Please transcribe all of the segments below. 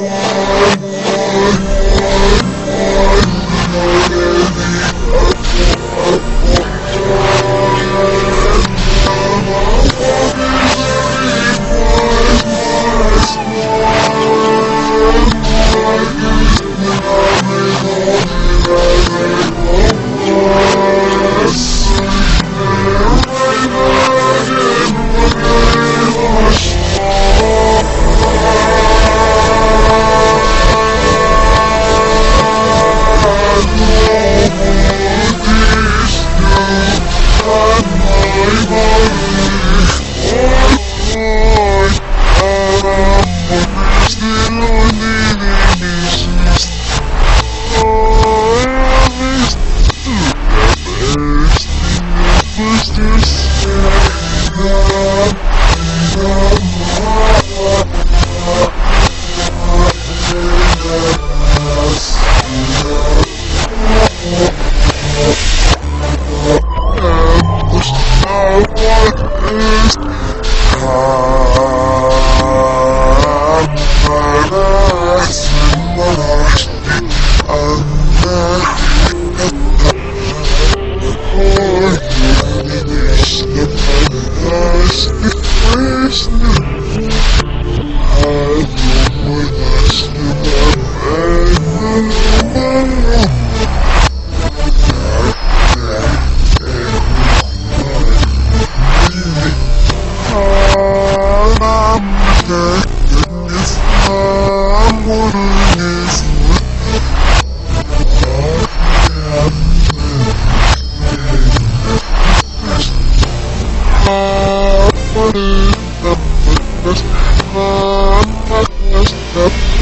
Yeah. Just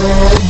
Música